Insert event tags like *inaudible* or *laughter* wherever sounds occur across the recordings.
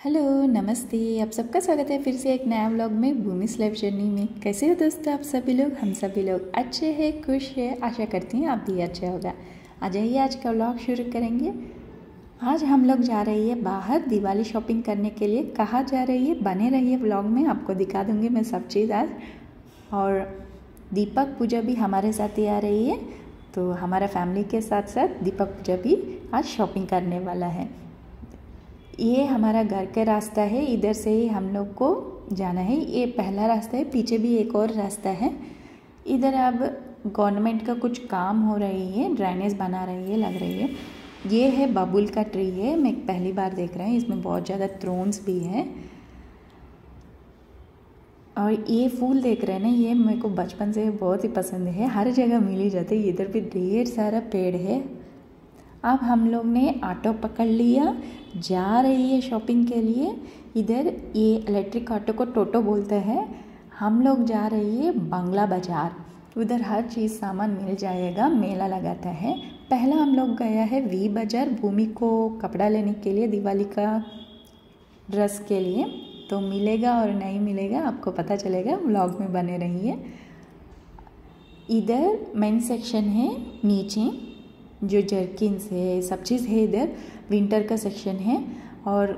Hello, नमस्ते। आप सबका स्वागत है फिर से एक नया व्लॉग में भूमि स्लाइफ जर्नी में। कैसे हो दोस्तों आप सभी लोग? हम सभी लोग अच्छे हैं, खुश है। आशा करती हैं आप भी अच्छा होगा। आ जाइए, आज का व्लॉग शुरू करेंगे। आज हम लोग जा रही है बाहर दिवाली शॉपिंग करने के लिए। कहाँ जा रही है? बने रहिए व्लॉग में, आपको दिखा दूँगी मैं सब चीज़ आज। और दीपक पूजा भी हमारे साथ ही आ रही है तो हमारा फैमिली के साथ साथ दीपक पूजा भी आज शॉपिंग करने वाला है। ये हमारा घर का रास्ता है, इधर से ही हम लोग को जाना है। ये पहला रास्ता है, पीछे भी एक और रास्ता है। इधर अब गवर्नमेंट का कुछ काम हो रही है ड्राइनेज बना रही है, लग रही है। ये है बबुल का ट्री है, मैं पहली बार देख रहा हूँ, इसमें बहुत ज़्यादा थ्रोन्स भी हैं। और ये फूल देख रहे हैं ना, ये मेरे को बचपन से बहुत ही पसंद है, हर जगह मिल ही जाते इधर भी ढेर सारा पेड़ है। अब हम लोग ने ऑटो पकड़ लिया, जा रही है शॉपिंग के लिए। इधर ये इलेक्ट्रिक ऑटो को टोटो बोलते हैं। हम लोग जा रही है बंगला बाज़ार। उधर हर चीज़ सामान मिल जाएगा, मेला लगाता है। पहला हम लोग गया है वी बाज़ार, भूमि को कपड़ा लेने के लिए दिवाली का ड्रेस के लिए। तो मिलेगा और नहीं मिलेगा, आपको पता चलेगा, व्लॉग में बने रहिए। इधर मेन सेक्शन है नीचे। जो जर्किन्स है सब चीज़ है इधर। विंटर का सेक्शन है और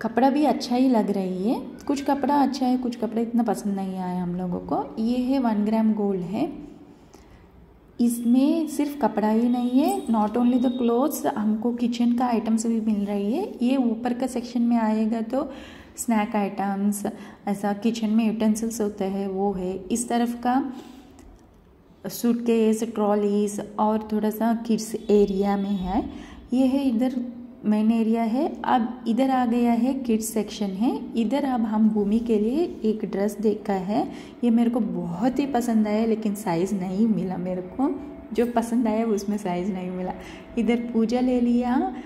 कपड़ा भी अच्छा ही लग रही है कुछ कपड़ा अच्छा है, कुछ कपड़ा इतना पसंद नहीं आया हम लोगों को। ये है वन ग्राम गोल्ड है। इसमें सिर्फ़ कपड़ा ही नहीं है नॉट ओनली द क्लोथ्स हमको किचन का आइटम्स भी मिल रही है। ये ऊपर का सेक्शन में आएगा तो स्नैक आइटम्स ऐसा किचन में यूटेंसिल्स होते हैं, वो है। इस तरफ़ का सूटकेस ट्रॉलीज और थोड़ा सा किड्स एरिया में है। ये है इधर मेन एरिया है। अब इधर आ गया है किड्स सेक्शन है। इधर अब हम भूमि के लिए एक ड्रेस देखा है। ये मेरे को बहुत ही पसंद आया लेकिन साइज़ नहीं मिला मेरे को। जो पसंद आया उसमें साइज़ नहीं मिला। इधर पूजा ले लिया।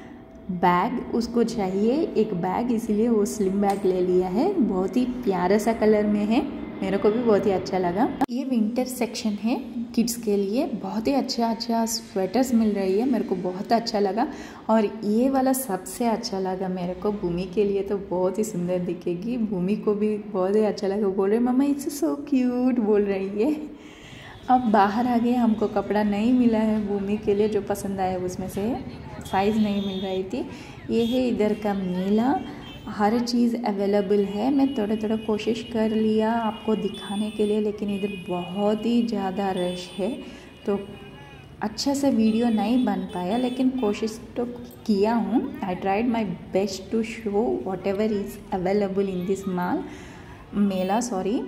बैग उसको चाहिए। एक बैग इसीलिए वो स्लिम बैग ले लिया है। बहुत ही प्यारा सा कलर में है। मेरे को भी बहुत ही अच्छा लगा। ये विंटर सेक्शन है किड्स के लिए बहुत ही अच्छा अच्छा स्वेटर्स मिल रही है, मेरे को बहुत अच्छा लगा। और ये वाला सबसे अच्छा लगा मेरे को, भूमि के लिए तो बहुत ही सुंदर दिखेगी। भूमि को भी बहुत ही अच्छा लगा। बोल रहे, मम्मा इट्स सो क्यूट बोल रही है। अब बाहर आ गए, हमको कपड़ा नहीं मिला है भूमि के लिए, जो पसंद आया उसमें से साइज़ नहीं मिल रही थी। ये है इधर का मेला। हर चीज़ अवेलेबल है। मैं थोड़ा थोड़ा कोशिश कर लिया आपको दिखाने के लिए, लेकिन इधर बहुत ही ज़्यादा रश है। तो अच्छा से वीडियो नहीं बन पाया, लेकिन कोशिश तो किया हूँ। I tried my best to show whatever is available in this mall Mela sorry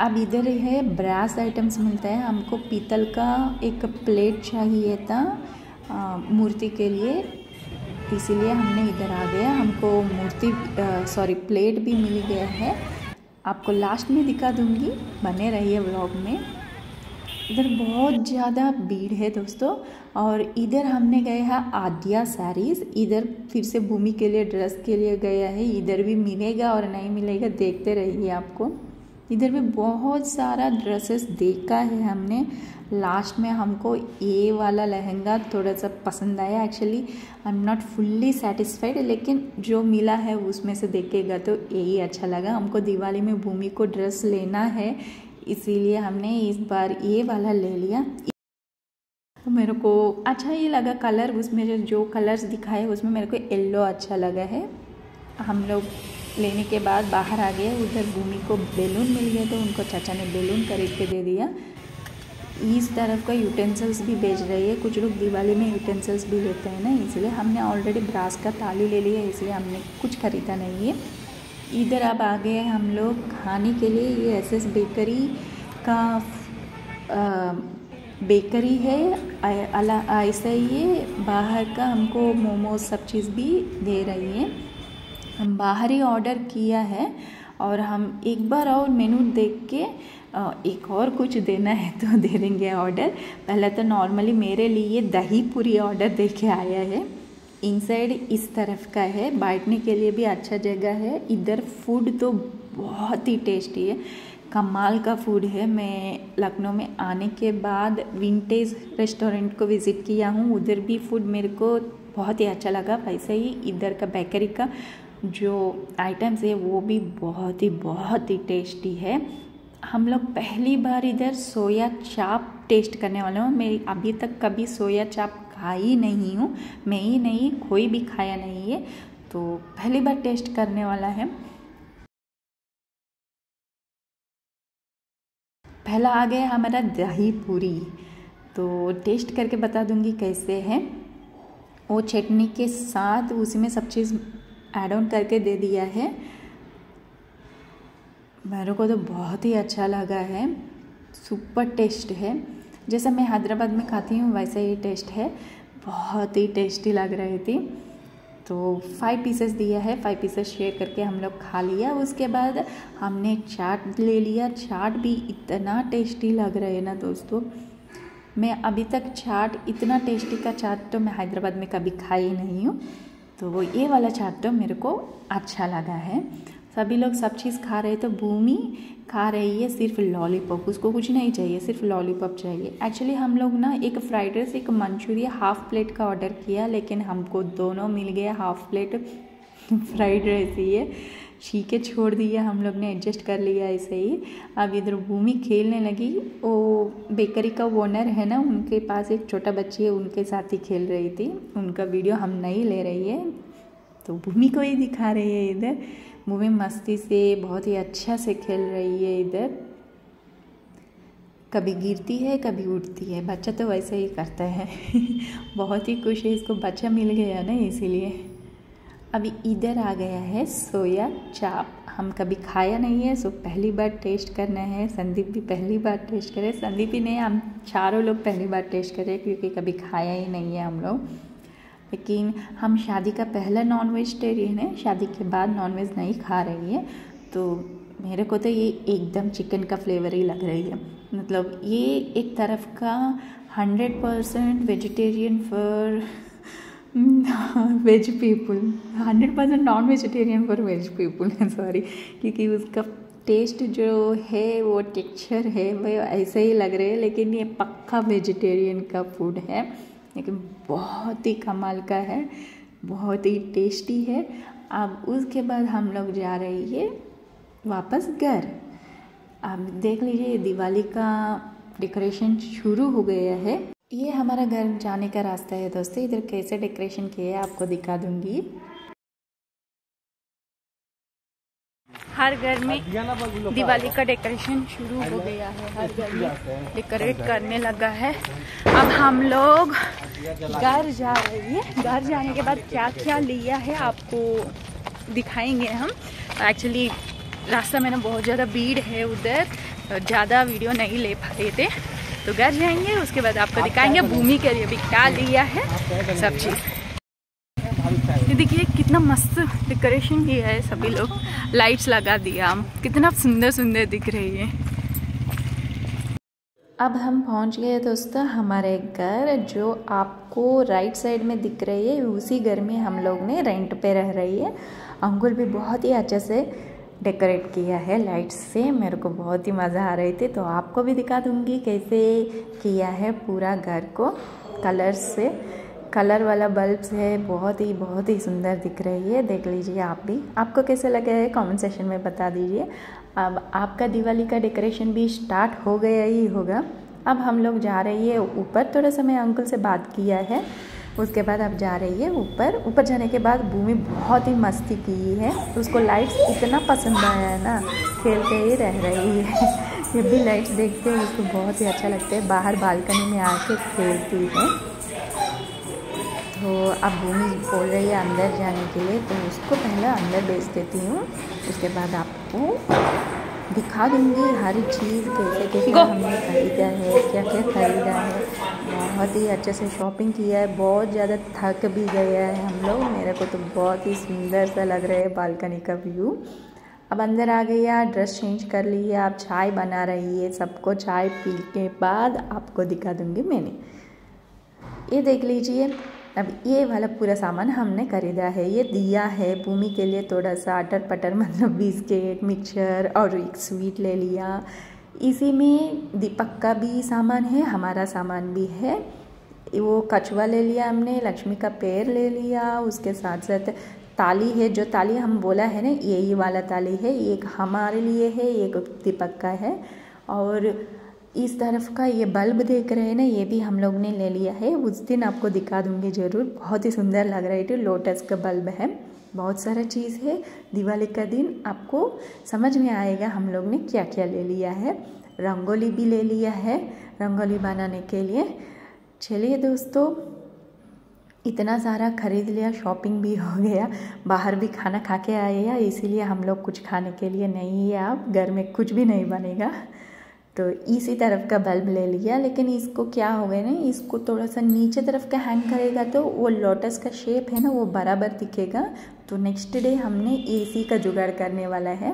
अब इधर है ब्रास आइटम्स मिलता है। हमको पीतल का एक प्लेट चाहिए था मूर्ति के लिए। इसीलिए हमने इधर आ गया हमको मूर्ति सॉरी प्लेट भी मिल गया है। आपको लास्ट में दिखा दूँगी। बने रहिए व्लॉग में। इधर बहुत ज़्यादा भीड़ है दोस्तों। और इधर हमने गए हैं आद्या साड़ीज़ इधर फिर से भूमि के लिए ड्रेस के लिए गया है। इधर भी मिलेगा और नहीं मिलेगा, देखते रहिए आपको। इधर भी बहुत सारा ड्रेसेस देखा है हमने। लास्ट में हमको ये वाला लहंगा थोड़ा सा पसंद आया actually I am not fully satisfied लेकिन जो मिला है उसमें से देखेगा तो यही अच्छा लगा। हमको दिवाली में भूमि को ड्रेस लेना है, इसीलिए हमने इस बार ये वाला ले लिया। तो मेरे को अच्छा ये लगा कलर उसमें जो कलर्स दिखाए, उसमें मेरे को येल्लो अच्छा लगा है। हम लोग लेने के बाद बाहर आ गए उधर भूमि को बेलून मिल गए तो उनको चाचा ने बेलून खरीद के दे दिया। इस तरफ़ का यूटेंसिल्स भी बेच रही है कुछ लोग दिवाली में यूटेंसिल्स भी लेते हैं ना इसलिए हमने ऑलरेडी ब्रास का ताली ले लिया इसलिए हमने कुछ ख़रीदा नहीं है। इधर अब आ गए हम लोग खाने के लिए ये एस एस बेकरी का आ, बेकरी है अला ऐसा ही है बाहर का हमको मोमोज सब चीज़ भी दे रही है। हम बाहर ही ऑर्डर किया है और हम एक बार और मेनू देख के एक और कुछ देना है तो *laughs* दे देंगे ऑर्डर पहले तो नॉर्मली मेरे लिए दही पूरी ऑर्डर दे के आया है। इनसाइड इस तरफ़ का है। बैठने के लिए भी अच्छा जगह है। इधर फ़ूड तो बहुत ही टेस्टी है। कमाल का फ़ूड है। मैं लखनऊ में आने के बाद विंटेज रेस्टोरेंट को विज़िट किया हूँ। उधर भी फ़ूड मेरे को बहुत ही अच्छा लगा। वैसे ही इधर का बेकरी का जो आइटम्स है, वो भी बहुत ही बहुत ही टेस्टी है। हम लोग पहली बार इधर सोया चाप टेस्ट करने वाले हूँ। मैं अभी तक कभी सोया चाप खाई नहीं हूँ। मैं ही नहीं, कोई भी खाया नहीं है। तो पहली बार टेस्ट करने वाला है। पहला आ गया हमारा दही पूरी। तो टेस्ट करके बता दूँगी कैसे है। वो चटनी के साथ, उसमें सब चीज़ ऐड ऑन करके दे दिया है। मेरे को तो बहुत ही अच्छा लगा है। सुपर टेस्ट है। जैसा मैं हैदराबाद में खाती हूँ, वैसा ही टेस्ट है। बहुत ही टेस्टी लग रही थी। तो फाइव पीसेस दिया है। फाइव पीसेस शेयर करके हम लोग खा लिया। उसके बाद हमने चाट ले लिया। चाट भी इतना टेस्टी लग रहा है ना दोस्तों। मैं अभी तक चाट इतना टेस्टी का चाट तो मैं हैदराबाद में कभी खाई नहीं हूँ। तो वो ये वाला चैप्टर मेरे को अच्छा लगा है। सभी लोग सब चीज़ खा रहे तो भूमि खा रही है, सिर्फ़ लॉलीपॉप उसको कुछ नहीं चाहिए, सिर्फ़ लॉलीपॉप चाहिए। एक्चुअली हम लोग ना एक फ्राइड राइस एक मंचूरिया हाफ़ प्लेट का ऑर्डर किया, लेकिन हमको दोनों मिल गया हाफ़ प्लेट फ्राइड राइस ही है। ठीक है छोड़ दिया, हम लोग ने एडजस्ट कर लिया ऐसे ही। अब इधर भूमि खेलने लगी। वो बेकरी का ओनर है ना, उनके पास एक छोटा बच्ची है, उनके साथ ही खेल रही थी। उनका वीडियो हम नहीं ले रही है। तो भूमि को ही दिखा रही है इधर। भूमि मस्ती से, बहुत ही अच्छा से खेल रही है इधर। कभी गिरती है, कभी उठती है। बच्चा तो वैसे ही करता है। *laughs* बहुत ही खुश है, इसको बच्चा मिल गया ना, इसीलिए। अभी इधर आ गया है सोया चाप। हम कभी खाया नहीं है, सो पहली बार टेस्ट करना है। संदीप भी पहली बार टेस्ट करे। संदीप ही नहीं, हम चारों लोग पहली बार टेस्ट करें, क्योंकि कभी खाया ही नहीं है हम लोग। लेकिन हम शादी का पहला नॉन वेजिटेरियन है, शादी के बाद नॉन वेज नहीं खा रही है। तो मेरे को तो ये एकदम चिकन का फ्लेवर ही लग रही है। मतलब ये एक तरफ़ का hundred percent vegetarian for veg people hundred percent non vegetarian for veg people sorry क्योंकि उसका टेस्ट जो है, वो टेक्सचर है वह ऐसे ही लग रहे हैं, लेकिन ये पक्का वेजिटेरियन का फ़ूड है। लेकिन बहुत ही कमाल का है, बहुत ही टेस्टी है। अब उसके बाद हम लोग जा रहे हैं वापस घर। अब देख लीजिए, दिवाली का डेकोरेशन शुरू हो गया है। ये हमारा घर जाने का रास्ता है दोस्तों। इधर कैसे डेकोरेशन किए आपको दिखा दूँगी। हर घर में दिवाली का डेकोरेशन शुरू हो गया है। हर घर में डेकोरेट करने लगा है। अब हम लोग घर जा रहे हैं। घर जाने के बाद क्या क्या लिया है आपको दिखाएँगे हम। एक्चुअली रास्ता में ना बहुत ज़्यादा भीड़ है उधर। ज़्यादा वीडियो नहीं ले पा रहे थे। तो घर जाएँगे, उसके बाद आपको दिखाएँगे भूमि के लिए भी क्या लिया है, सब चीज़। ये देखिए, कितना मस्त डेकोरेशन किया है सभी लोग। लाइट्स लगा दिया कितना सुंदर सुंदर दिख रही है। अब हम पहुँच गए दोस्तों, हमारे घर, जो आपको राइट साइड में दिख रही है, उसी घर में हम लोग ने रेंट पे रह रही है। अंकुल भी बहुत ही अच्छे से डेकोरेट किया है लाइट्स से। मेरे को बहुत ही मज़ा आ रही थी तो आपको भी दिखा दूँगी कैसे किया है पूरा घर को कलर्स से। कलर वाला बल्ब्स है, बहुत ही बहुत ही सुंदर दिख रही है, देख लीजिए आप भी। आपको कैसे लगे है कमेंट सेशन में बता दीजिए। अब आपका दिवाली का डेकोरेशन भी स्टार्ट हो गया ही होगा। अब हम लोग जा रही है, ऊपर थोड़ा सा मैं अंकल से बात किया है। उसके बाद आप जा रही है ऊपर। ऊपर जाने के बाद भूमि बहुत ही मस्ती की है। उसको लाइट्स इतना पसंद आया है ना खेलते ही रह रही है। *laughs* जब भी लाइट्स देखते हैं उसको बहुत ही अच्छा लगता है। बाहर बालकनी में आके खेलती है। तो अब भूमि बोल रही है अंदर जाने के लिए तो उसको पहले अंदर भेज देती हूँ। उसके बाद आपको दिखा दूँगी हर चीज़ कैसे कैसे हमने खरीदा है क्या क्या खरीदा है। बहुत ही अच्छे से शॉपिंग किया है। बहुत ज़्यादा थक भी गया है हम लोग। मेरे को तो बहुत ही सुंदर सा लग रहा है बालकनी का व्यू अब अंदर आ गई है ड्रेस चेंज कर ली है। आप चाय बना रही है, सबको चाय पी के बाद आपको दिखा दूँगी मैंने। ये देख लीजिए, अब ये वाला पूरा सामान हमने खरीदा है। ये दिया है भूमि के लिए थोड़ा सा अटर पटर *laughs* मतलब बिस्किट मिक्सचर और एक स्वीट ले लिया। इसी में दीपक का भी सामान है, हमारा सामान भी है। वो कछुआ ले लिया हमने, लक्ष्मी का पैर ले लिया, उसके साथ साथ ताली है, जो ताली हम बोला है ना, यही वाला ताली है, एक हमारे लिए है, एक दीपक का है। और इस तरफ़ का ये बल्ब देख रहे हैं ना, ये भी हम लोग ने ले लिया है। उस दिन आपको दिखा दूँगी ज़रूर, बहुत ही सुंदर लग रहा है लोटस का बल्ब है। बहुत सारा चीज़ है। दिवाली का दिन आपको समझ में आएगा हम लोग ने क्या क्या ले लिया है। रंगोली भी ले लिया है, रंगोली बनाने के लिए। चलिए दोस्तों, इतना सारा ख़रीद लिया शॉपिंग भी हो गया, बाहर भी खाना खा के आए या इसीलिए हम लोग कुछ खाने के लिए नहीं है। आप घर में कुछ भी नहीं बनेगा। तो इसी तरफ़ का बल्ब ले लिया, लेकिन इसको क्या हो गया ना, इसको थोड़ा सा नीचे तरफ़ का हैंग करेगा तो वो लोटस का शेप है ना, वो बराबर दिखेगा। तो नेक्स्ट डे हमने एसी का जुगाड़ करने वाला है।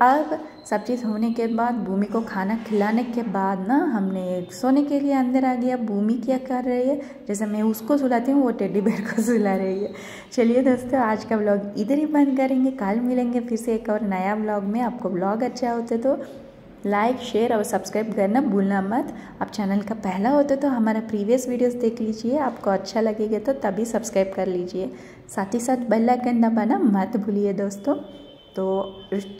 अब सब चीज़ होने के बाद, भूमि को खाना खिलाने के बाद ना, हमने सोने के लिए अंदर आ गया। भूमि क्या कर रही है? जैसे मैं उसको सुलाती हूँ, वो टेडी बेयर को सुला रही है। चलिए दोस्तों, आज का ब्लॉग इधर ही बंद करेंगे। कल मिलेंगे फिर से एक और नया ब्लॉग में। आपको ब्लॉग अच्छा होते तो लाइक, शेयर और सब्सक्राइब करना भूलना मत। आप चैनल का पहला होता तो हमारा प्रीवियस वीडियोस देख लीजिए। आपको अच्छा लगेगा तो तभी सब्सक्राइब कर लीजिए। साथ ही साथ बेल आइकन दबाना मत भूलिए दोस्तों। तो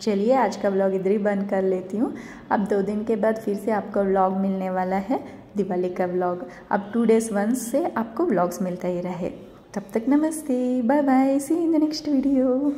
चलिए, आज का ब्लॉग इधर ही बंद कर लेती हूँ। अब दो दिन के बाद फिर से आपको व्लॉग मिलने वाला है, दिवाली का व्लॉग अब टू डेज़ वंस से आपको व्लॉग्स मिलता ही रहे। तब तक नमस्ते bye bye see in the next video